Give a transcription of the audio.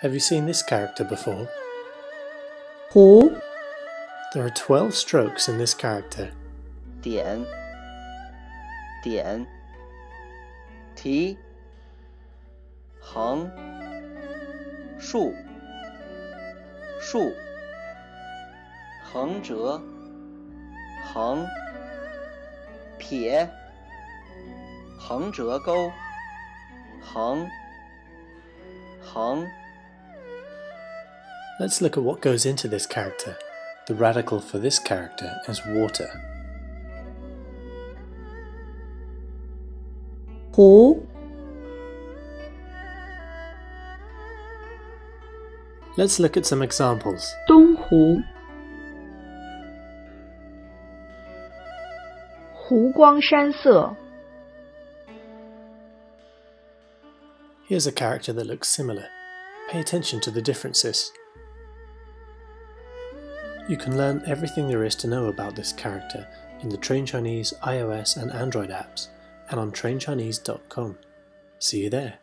Have you seen this character before? Hu? There are 12 strokes in this character. 点点提横竖竖横折横撇横折钩横横。横 Let's look at what goes into this character. The radical for this character is water. 湖 Let's look at some examples. 东湖湖光山色 Here's a character that looks similar. Pay attention to the differences. You can learn everything there is to know about this character in the trainchinese iOS and Android apps and on trainchinese.com. See you there.